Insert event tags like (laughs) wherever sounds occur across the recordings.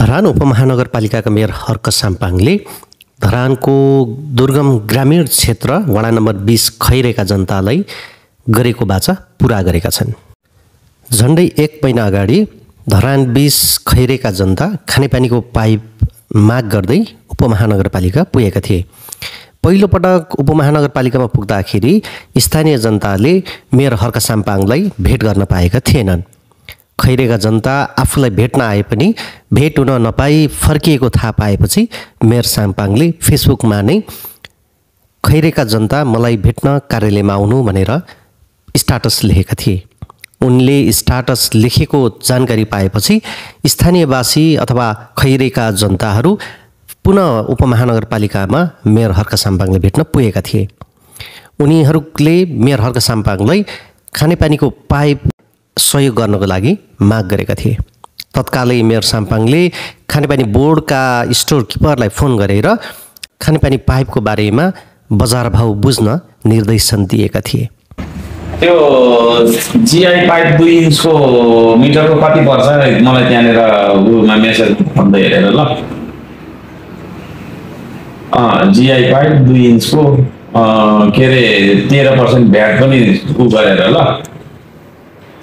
धरान उपमहानगरपालिकाका मेयर हर्क साम्पाङले धरानको दुर्गम ग्रामीण क्षेत्र वडा नम्बर बिस खैरेका जनतालाई गरेको बाचा पुरा गरेका छन्। झन्डै एक महिना अगाडि धरान बिस खैरेका जनता खानेपानीको पाइप माग गर्दै उपमहानगरपालिका पुगेका थिए। पहिलोपटक उपमहानगरपालिकामा पुग्दाखेरि स्थानीय जनताले मेयर हर्क साम्पाङलाई भेट गर्न पाएका थिएनन्। खैरेका जनता आफूलाई भेट्न आए पनि भेट हुन नपाई फर्किएको थाहा पाएपछि मेयर साम्पाङले फेसबुकमा नै खैरेका जनता मलाई भेट्न कार्यालयमा आउनु भनेर स्टाटस लेखेका थिए। उनले स्टाटस लेखेको जानकारी पाएपछि स्थानीयवासी अथवा खैरेका जनताहरू पुनः उपमहानगरपालिकामा मेयर हर्क साम्पाङले भेट्न पुगेका थिए। उनीहरूले मेयर हर्क साम्पाङलाई खानेपानीको पाइप सहयोग गर्नको लागि माग गरेका थिए। तत्कालै मेयर साम्पाङले खानेपानी बोर्डका स्टोर किपरलाई फोन गरेर खानेपानी पाइपको बारेमा बजार भाउ बुझ्न निर्देशन दिएका थिए। त्यो जिआई पाइप दुई इन्चको मिटरको कति पर्छ? मलाई त्यहाँनिर उमा मेसेज भन्दै हेरेर ल। जिआई पाइप दुई इन्चको के अरे तेह्र पर्सेन्ट भ्याट पनि उ गरेर ल।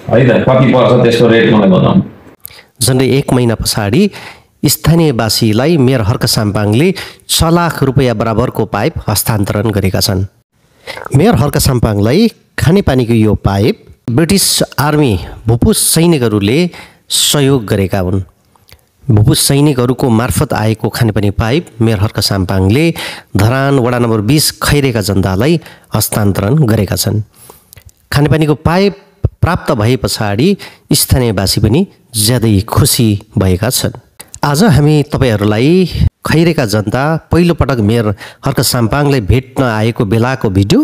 है त? कति पर्छ त्यसको रेट मलाई बताउनु? झन्डै एक महिना पछाडि स्थानीयवासीलाई मेयर हर्क साम्पाङले छ लाख रुपियाँ बराबरको पाइप हस्तान्तरण गरेका छन्। मेयर हर्क साम्पाङलाई खानेपानीको यो पाइप ब्रिटिस आर्मी भूपू सैनिकहरूले सहयोग गरेका हुन्। भूपू सैनिकहरूको मार्फत आएको खानेपानी पाइप मेयर हर्क साम्पाङले धरान वडा नम्बर बिस खैरेका जनतालाई हस्तान्तरण गरेका छन्। खानेपानीको पाइप प्राप्त भए पछाडि स्थानीयवासी पनि ज्यादै खुसी भएका छन्। आज हामी तपाईँहरूलाई खैरेका जनता पहिलोपटक मेयर हर्क साम्पाङलाई भेट्न आएको बेलाको भिडियो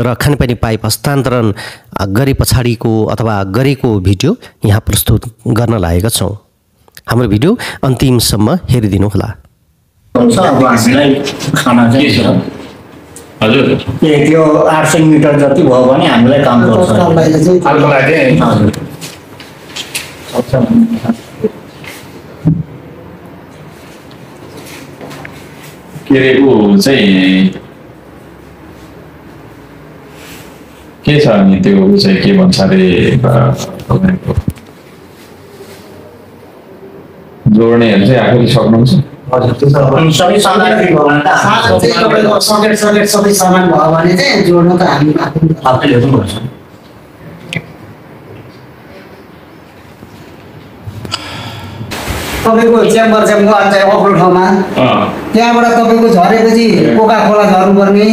र खानेपानी पाइप हस्तान्तरण गरे पछाडिको अथवा गरेको भिडियो यहाँ प्रस्तुत गर्न लागेका छौँ। हाम्रो भिडियो अन्तिमसम्म हेरिदिनुहोला। हजुर। ए त्यो आठ सय मिटर जति भयो भने हामीलाई काम गर्छ के अरे ऊ चाहिँ के छ अनि त्यो ऊ चाहिँ के भन्छ अरे जोड्नेहरू चाहिँ आफैले सक्नुहुन्छ? सबै सामान चाहिँ तपाईँको सकेट सकेट सबै सामान भयो भने चाहिँ जोड्नु त हामी आफै आफैले गर्नुपर्छ तपाईँको च्याम्बर म चाहिँ अग्लो ठाउँमा त्यहाँबाट तपाईँको झरेपछि कोका खोला झर्नुपर्ने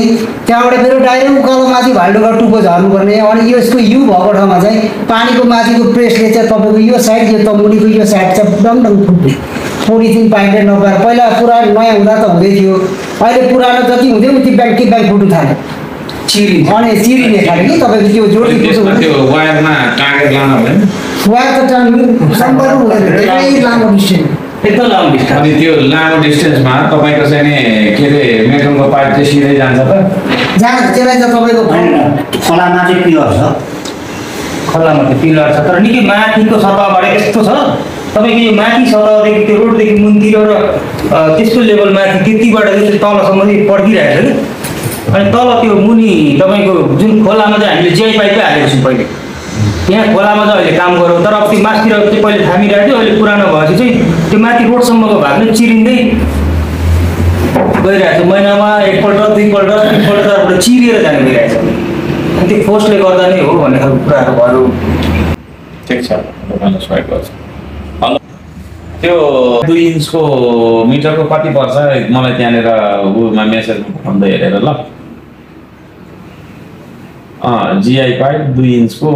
त्यहाँबाट फेरि डाइरेक्ट उकालो माथि भाल्डोका टुप्पो झर्नुपर्ने अनि यसको यु भएको ठाउँमा चाहिँ पानीको माथिको प्रेसले चाहिँ तपाईँको यो साइड यो तमुनीको यो साइड चाहिँ डङ डङ फुट्ने। पोलिथिन पाइपले नपाएर पहिला पुरा नयाँ हुँदा त हुँदै थियो। अहिले पुरानो जति हुँदै उति ब्याङ्क कि ब्याङ्क फुट्नु थाल्यो। चिरी। अनि चिरिने खाले कि तपाईँको त्यो जोडी त्यो वायरमा टाँगेर लानु हुँदैन वायर त टाढो सम्पर्क हुँदैन। धेरै लामो डिस्टेन्स। एकदम लामो डिस्टेन्स। अनि त्यो लामो डिस्टेन्समा तपाईँको चाहिँ नि के अरे मेटलको पाइप चाहिँ सिधै जान्छ त। जहाँ त्यसलाई त तपाईँको खोलामा चाहिँ पिलर छ। खोलामा त्यो पिलर छ तर निकै माथिको सतहबाट यस्तो छ। तपाईँको यो माथि सतहदेखि त्यो रोडदेखि मुनतिर र अ, त्यसको लेभल माथि त्यतिबाट चाहिँ त्यो तलसम्म चाहिँ पड्किरहेको छ कि अनि तल त्यो मुनि तपाईँको जुन खोलामा चाहिँ हामीले जिआई पाइपै हालेको छौँ पहिले। त्यहाँ खोलामा चाहिँ अहिले काम गरौँ तर अब त्यो माथितिर चाहिँ पहिले थामिरहेको थियो अहिले पुरानो भएपछि चाहिँ त्यो माथि रोडसम्मको भाग नै चिरिँदै गइरहेको छ। महिनामा एकपल्ट दुईपल्ट तिनपल्ट चिरिएर जाने गइरहेको छ। अनि त्यो फोर्सले गर्दा नै हो भन्ने खालको कुराहरू भयो। ठिक छ तपाईँलाई सहयोग गर्छु हेलो त्यो दुई इन्चको मिटरको कति पर्छ? मलाई त्यहाँनिर उमा मेसेज भन्दै हेरेर ल। जिआई पाइप दुई इन्चको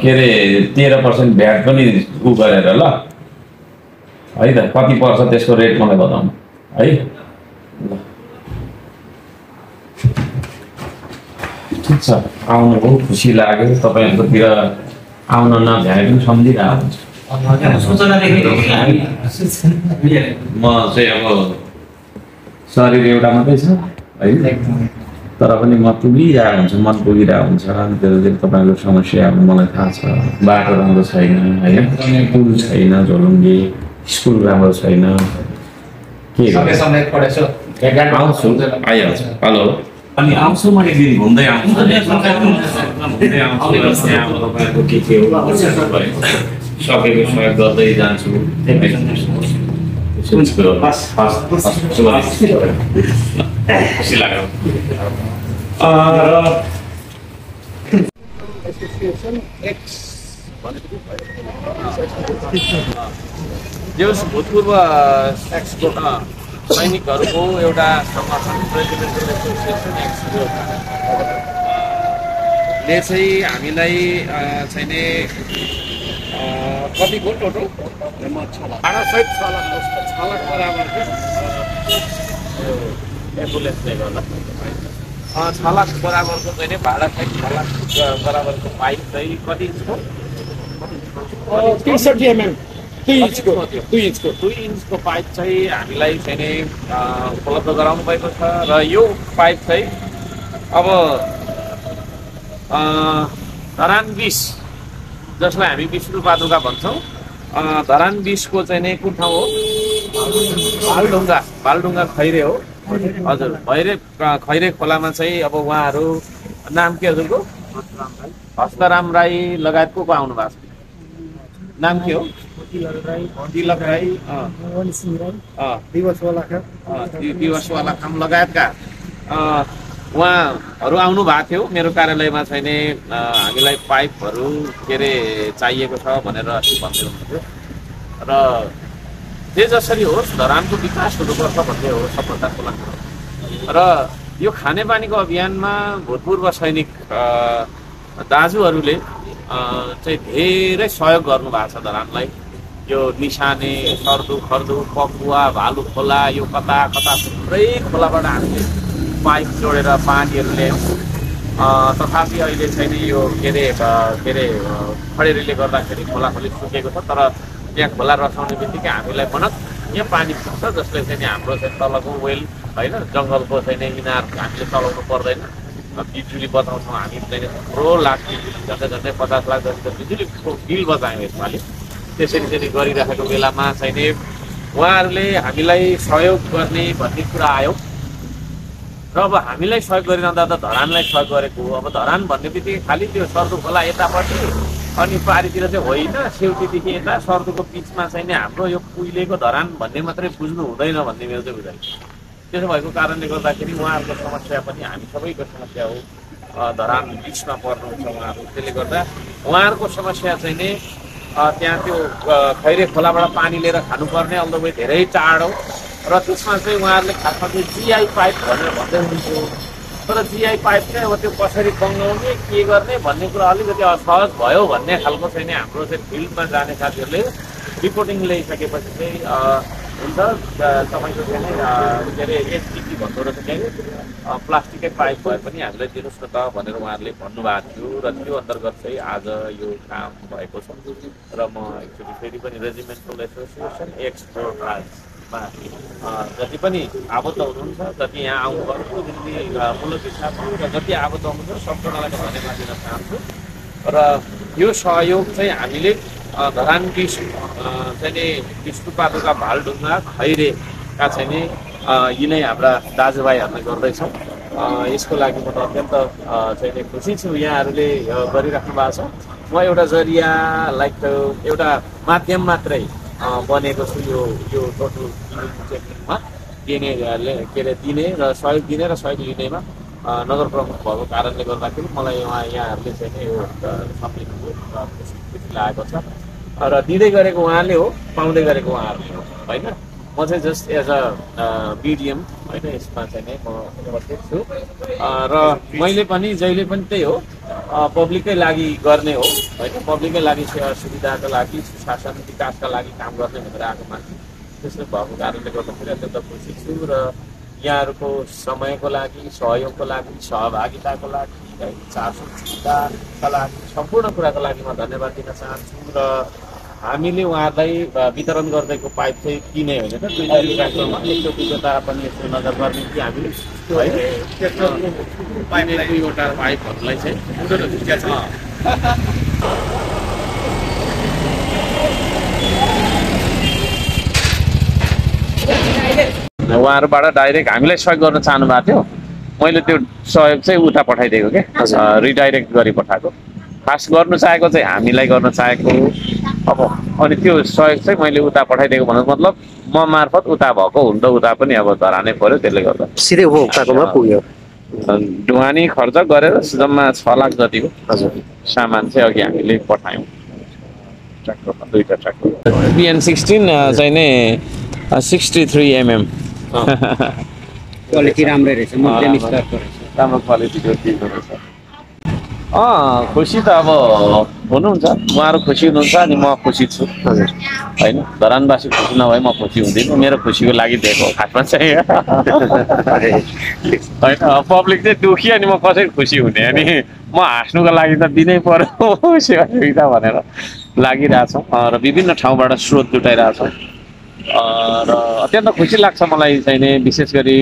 के अरे तेह्र पर्सेन्ट भ्याट पनि उ गरेर ल। है त कति पर्छ त्यसको रेट मलाई बताउनु है? ल ठिक छ आउनुभयो खुसी लाग्यो। तपाईँहरूकोतिर आउन नभ्याए पनि सम्झिरहेको हुन्छ म चाहिँ अब शरीर एउटा मात्रै छ है तर पनि म पुगिरहेको हुन्छ मन पुगिरहेको हुन्छ अनि त्यसले तपाईँहरूको समस्या अब मलाई थाहा छ बाटो राम्रो छैन होइन पुल छैन झोलुङ्गे स्कुल राम्रो छैन के आउँछु आइहाल्छु हेलो अनि आउँछु म एक दिन घुम्दै आउँछु के के हो सकेको सहयोग गर्दै जान्छु देउस भूतपूर्व एक्सको सैनिकहरूको एउटा सङ्गठन प्रेसिडेन्सियल एसोसिएसन एक्सको ले चाहिँ हामीलाई चाहिँ नि अ, कतिको टोटल? छ लाख जस्तो छ लाख बराबर चाहिँ अ, यो एम्बुलेन्सले गर्दा अ, छ लाख बराबरको चाहिँ नि भाडासहित छ लाख बराबरको पाइप चाहिँ कति इन्चको त्रिसठी एमएम। दुई इन्चको? दुई इन्चको। दुई इन्चको पाइप चाहिँ हामीलाई चाहिँ नि उपलब्ध गराउनु भएको छ र यो पाइप चाहिँ अब धरान बिस जसलाई हामी विष्णु पादुका भन्छौँ। धरान बिसको चाहिँ नि कुन ठाउँ हो? बालढुङ्गा बालढुङ्गा खैरे हो। हजुर खैरे खैरे खोलामा चाहिँ अब उहाँहरू नाम के हजुरको? हस्तराम राई लगायत को को आउनु भएको छ? नाम के हो? तिलक राई काम लगायतका। उहाँहरू आउनु भएको थियो। मेरो कार्यालयमा चाहिँ नि हामीलाई पाइपहरू के अरे चाहिएको छ भनेर भन्दै हुनुहुन्थ्यो। र जे जसरी होस् धरानको विकास हुनुपर्छ भन्ने हो सफलताको लागि। र यो खानेपानीको अभियानमा भूतपूर्व सैनिक दाजुहरूले चाहिँ धेरै सहयोग गर्नु भएको छ धरानलाई। यो निसाने सर्दु खर्दु पकुवा भालु खोला यो कता कता थुप्रै खोलाबाट हामीले पाइप जोडेर पानीहरू ल्यायौँ अँ, तथापि अहिले चाहिँ नि यो के अरे के अरे खडेरीले गर्दाखेरि खोला खोली सुकेको छ तर त्यहाँ खोला रसाउने बित्तिकै हामीलाई मनक यहाँ पानी पुग्छ जसले चाहिँ हाम्रो चाहिँ तलको वेल होइन जङ्गलको चाहिँ नि इनार हामीले चलाउनु पर्दैन। बिजुली बचाउँछौँ हामी चाहिँ थुप्रो लाख बिजुली झन्डै झन्डै पचास लाख जति त बिजुलीको बिल बचायौँ यसपालि। त्यसरी त्यसरी गरिराखेको बेलामा चाहिँ उहाँहरूले हामीलाई सहयोग गर्ने भन्ने कुरा आयो। र अब हामीलाई सहयोग गरिरहँदा त धरानलाई सहयोग गरेको अब धरान भन्ने बित्तिकै खालि त्यो सर्दु खोला यतापट्टि। अनि पारितिर चाहिँ होइन सेउटीदेखि यता सर्दुको बिचमा चाहिँ नि हाम्रो यो उहिलेको धरान भन्ने मात्रै बुझ्नु हुँदैन भन्ने मेरो चाहिँ बुझाइ त्यसो भएको कारणले गर्दाखेरि उहाँहरूको समस्या पनि हामी सबैको समस्या हो। धरान बिचमा पर्नुहुन्छ उहाँहरू। त्यसले गर्दा उहाँहरूको समस्या चाहिँ नि त्यहाँ त्यो खैरे खोलाबाट पानी लिएर खानुपर्ने अल्दो धेरै टाढो र त्यसमा चाहिँ उहाँहरूले खासमा चाहिँ जिआई पाइप भनेर भन्दै हुनुहुन्थ्यो। तर जिआई पाइप चाहिँ अब त्यो कसरी बङ्गाउने के गर्ने भन्ने कुरा अलिकति असहज भयो भन्ने खालको चाहिँ नि हाम्रो चाहिँ फिल्डमा जाने साथीहरूले रिपोर्टिङ ल्याइसकेपछि चाहिँ हुन्छ। तपाईँको चाहिँ नि के अरे एचडिपी भन्दो रहेछ के अरे प्लास्टिकै पाइप भए पनि हामीलाई दिनुहोस् न त भनेर उहाँहरूले भन्नुभएको थियो। र त्यो अन्तर्गत चाहिँ आज यो काम भएको छ। र म एकचोटि फेरि पनि रेजिमेन्टल एसोसिएसन एक्स मा अ, जति पनि आबद्ध हुनुहुन्छ जति यहाँ आउनुभएको जति मुलकी साथी र जति आबद्ध हुनुहुन्छ सम्पूर्णलाई धन्यवाद दिन चाहन्छु। र यो सहयोग चाहिँ हामीले धरान बिस चाहिँ नि विष्णु पादुका भालढुङ्गा खैरेका चाहिँ नि यिनै हाम्रा दाजुभाइहरूले गर्दैछौँ यसको लागि म त अत्यन्त चाहिँ नि खुसी छु यहाँहरूले गरिराख्नु भएको छ। म एउटा जरिया लाइक एउटा माध्यम मात्रै बनेको छु यो यो टोटल चेकिङमा। दिने के अरे दिने र सहयोग दिने र सहयोग लिनेमा नगर प्रमुख भएको कारणले गर्दाखेरि मलाई उहाँ यहाँहरूले चाहिँ नि यो सम्झिनु लागेको छ। र दिँदै गरेको उहाँले हो पाउँदै गरेको उहाँहरूले हो होइन? म चाहिँ जस्ट एज अ बिडिएम होइन यसमा चाहिँ नै म उपस्थित छु। र मैले पनि जहिले पनि त्यही हो पब्लिककै लागि गर्ने हो होइन? पब्लिककै लागि सेवा सुविधाको लागि सुशासन विकासका लागि काम गर्ने भनेर आएको मान्छे। त्यसले भएको कारणले गर्दाखेरि अत्यन्त खुसी छु र यहाँहरूको समयको लागि सहयोगको लागि सहभागिताको लागि चासो चिन्ताका लागि सम्पूर्ण कुराको लागि म धन्यवाद दिन चाहन्छु र हामीले उहाँहरूलाई अ, वितरण गरिदिएको पाइप चाहिँ किने होइन त? दुई एकचोटि जोता पनि यसो नजर गर्ने कि हामीले है पाइप दुईवटा पाइपहरूलाई चाहिँ उहाँहरूबाट डाइरेक्ट हामीलाई सहयोग गर्न चाहनु भएको थियो। मैले त्यो सहयोग चाहिँ उता पठाइदिएको क्या रिडाइरेक्ट गरी पठाएको खास गर्नु चाहेको चाहिँ हामीलाई गर्न चाहेको अब अनि त्यो सहयोग चाहिँ मैले उता पठाइदिएको भन्नु मतलब म मार्फत उता भएको हुन त उता पनि अब धरानै पऱ्यो त्यसले गर्दा। सिधै उपभोक्ताकोमा पुग्यो। ढुवानी खर्च गरेर जम्मा छ लाख जतिको हजुर। सामान चाहिँ अघि हामीले पठायौँ। ट्र्याक्टरमा दुईवटा ट्र्याक्टर। बिएन सिक्सटिन चाहिँ नि सिक्सटी थ्री एमएम। क्वालिटी राम्रै रहेछ राम्रो क्वालिटीको रहेछ खुसी त अब हुनुहुन्छ उहाँहरू खुसी हुनुहुन्छ अनि म खुसी छु हजुर होइन धरानवासी खुसी नभए म खुसी हुँदिनँ मेरो खुसीको लागि दिएको खासमा चाहिँ होइन पब्लिक चाहिँ दुखी अनि म कसरी खुसी हुने अनि म हाँस्नुको लागि त दिनै पर्यो सेवा सुविधा भनेर लागिरहेछौँ र विभिन्न ठाउँबाट स्रोत जुटाइरहेछौँ र अत्यन्त खुसी लाग्छ मलाई चाहिँ नि विशेष गरी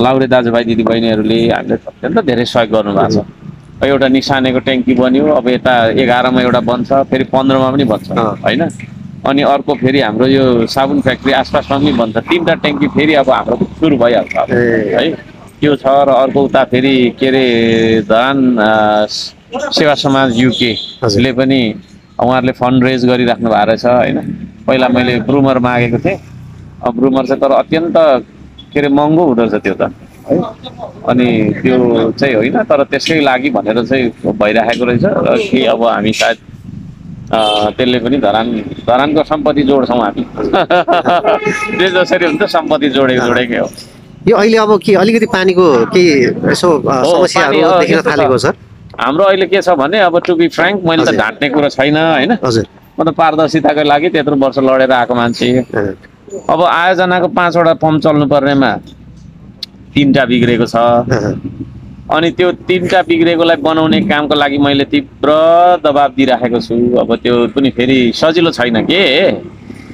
लाउरे दाजुभाइ दिदीबहिनीहरूले हामीलाई अत्यन्त धेरै सहयोग गर्नुभएको छ। एउटा निसानेको ट्याङ्की बन्यो अब यता एघारमा एउटा बन्छ फेरि पन्ध्रमा पनि बन्छ। होइन? अनि अर्को फेरि हाम्रो यो साबुन फ्याक्ट्री आसपासमा पनि बन्छ। तिनवटा ट्याङ्की फेरि अब हाम्रो सुरु भइहाल्छ। है? त्यो छ र अर्को उता फेरि के अरे धरान अँ, सेवा समाज युकेले पनि उहाँहरूले फन्ड रेज गरिराख्नु भएको रहेछ होइन? पहिला मैले ब्रुमर मागेको थिएँ। अब ब्रुमर चाहिँ तर अत्यन्त के अरे महँगो हुँदो रहेछ त्यो त। है? अनि त्यो चाहिँ होइन तर त्यसकै लागि भनेर चाहिँ भइराखेको रहेछ र कि अब हामी सायद त्यसले पनि धरान धरानको सम्पत्ति जोड्छौँ हामी। (laughs) जे जसरी हुन्छ सम्पत्ति जोडेको जोडेकै हो। यो अहिले अब के अलिकति पानीको केही यसो समस्याहरू देखिन। थालेको छ। हाम्रो अहिले के छ भने अब टु बी फ्रेङ्क मैले त। ढाँट्ने कुरो छैन होइन। हजुर। म त पारदर्शिताको लागि त्यत्रो वर्ष लडेर आएको मान्छे। अब आयोजनाको पाँचवटा पम्प चल्नु पर्नेमा तिनवटा बिग्रेको छ। अनि त्यो तिनवटा बिग्रेकोलाई बनाउने कामको लागि मैले तीव्र दबाब दिइराखेको छु। अब त्यो पनि फेरि सजिलो छैन के?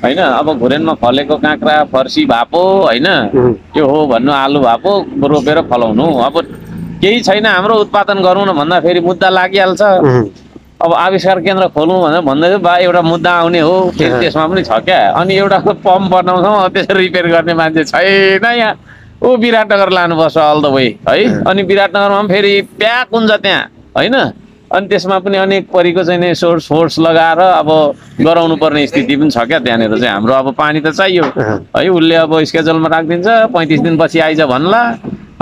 होइन अब घुरेनमा फलेको काँक्रा फर्सी भापो होइन? त्यो हो भन्नु आलु भापो रोपेर फलाउनु। अब केही छैन हाम्रो उत्पादन गरौँ न भन्दा फेरि मुद्दा लागिहाल्छ। अब आविष्कार केन्द्र खोलौँ भनेर भन्दैछु बा एउटा मुद्दा आउने हो फेरि। त्यसमा पनि छ क्या? अनि एउटा पम्प बनाउँछौँ त्यसरी रिपेयर गर्ने मान्छे छैन यहाँ। ऊ विराटनगर लानुपर्छ अल द वे है। अनि विराटनगरमा पनि फेरि प्याक हुन्छ त्यहाँ होइन? अनि त्यसमा पनि अनेक परीको चाहिँ सोर्स फोर्स लगाएर अब गराउनु पर्ने स्थिति पनि छ क्या त्यहाँनिर चाहिँ हाम्रो। अब पानी त चाहियो। है? उसले अब स्केड्युलमा राखिदिन्छ पैँतिस दिनपछि आइज भन्ला।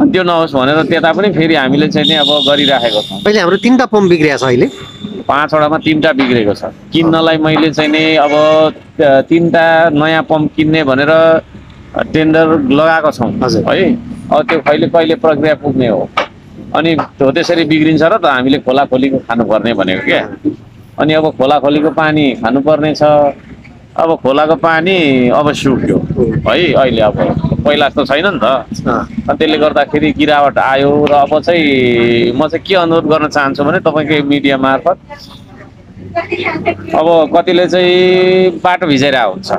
अनि त्यो नहोस् भनेर त्यता पनि फेरि हामीले चाहिँ नि अब गरिराखेको छौँ। अहिले हाम्रो तिनवटा पम्प बिग्रिएको छ अहिले। पाँचवटामा तिनवटा बिग्रेको छ। किन्नलाई मैले चाहिँ नि अब तिनवटा नयाँ पम्प किन्ने भनेर टेन्डर लगाएको छौँ। है? अब त्यो कहिले कहिले प्रक्रिया पुग्ने हो। अनि हो त्यसरी बिग्रिन्छ र त हामीले खोला खोलीको खानुपर्ने भनेको क्या। अनि अब खोला खोलीको पानी खानुपर्ने छ। अब खोलाको पानी अब सुक्यो है अहिले अब। पहिला जस्तो छैन नि त। अनि त्यसले गर्दाखेरि गिरावट आयो र अब चाहिँ म चाहिँ के अनुरोध गर्न चाहन्छु भने तपाईँको मिडिया मार्फत अब कतिले चाहिँ बाटो भिजाइरहेको हुन्छ।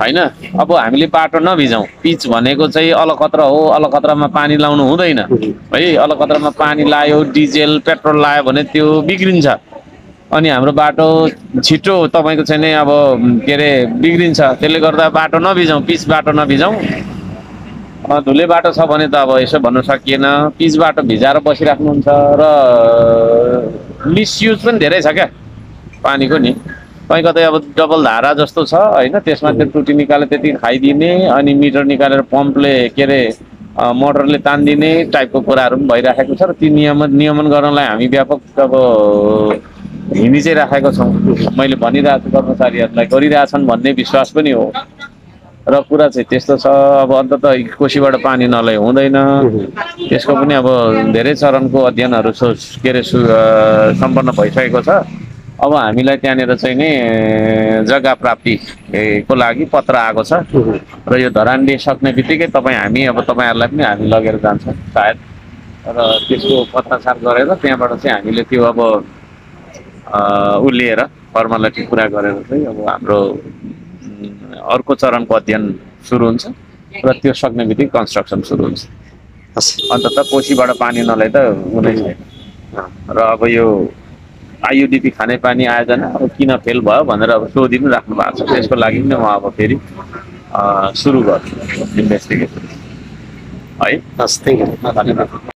होइन? अब हामीले बाटो नभिजाउँ। पिच भनेको चाहिँ अलकत्र हो। अलकत्रामा पानी लाउनु हुँदैन। है अलकत्रामा पानी लायो डिजेल पेट्रोल लायो भने त्यो बिग्रिन्छ। अनि हाम्रो बाटो छिटो तपाईँको चाहिँ नि अब के अरे बिग्रिन्छ। त्यसले गर्दा बाटो नभिजाउँ पिच बाटो नभिजाउँ। धुले बाटो छ भने त अब यसो भन्नु सकिएन। पिच बाटो भिजाएर बसिराख्नुहुन्छ र मिसयुज पनि धेरै छ क्या पानीको नि। कहीँ कतै अब डबल धारा जस्तो छ होइन? त्यसमा त्यो टुटी निकालेर त्यति खाइदिने अनि मिटर निकालेर पम्पले के अरे मोटरले तानिदिने टाइपको कुराहरू पनि भइराखेको छ र ती नियमन नियमन गर्नलाई हामी व्यापक अब हिँडी चाहिँ राखेको छौँ। मैले भनिरहेको छु कर्मचारीहरूलाई गरिरहेछन् भन्ने विश्वास पनि हो। र कुरा चाहिँ त्यस्तो छ अब अन्तत कोसीबाट पानी नलै हुँदैन। त्यसको पनि अब धेरै चरणको अध्ययनहरू के अरे सम्पन्न भइसकेको छ। अब हामीलाई त्यहाँनिर चाहिँ नि जग्गा प्राप्तिको लागि पत्र आएको छ। र यो धरान सक्ने बित्तिकै तपाईँ हामी अब तपाईँहरूलाई पनि हामी लगेर जान्छौँ सायद। र त्यसको पत्राचार गरेर त्यहाँबाट चाहिँ हामीले त्यो अब अ, उलिएर फर्मालिटी पुरा गरेर चाहिँ अब हाम्रो अर्को चरणको अध्ययन सुरु हुन्छ र त्यो सक्ने बित्तिकै कन्स्ट्रक्सन सुरु हुन्छ। हस्। अन्तत कोसीबाट पानी नलै त हुनै छैन। र अब यो आइयुडिपी खानेपानी आयोजना अब किन फेल भयो भनेर अब सोधि पनि राख्नु भएको छ। त्यसको लागि पनि म अब फेरि सुरु गर्छु। इन्भेस्टिगेसन है। हस् थ्याङ्क यू धन्यवाद।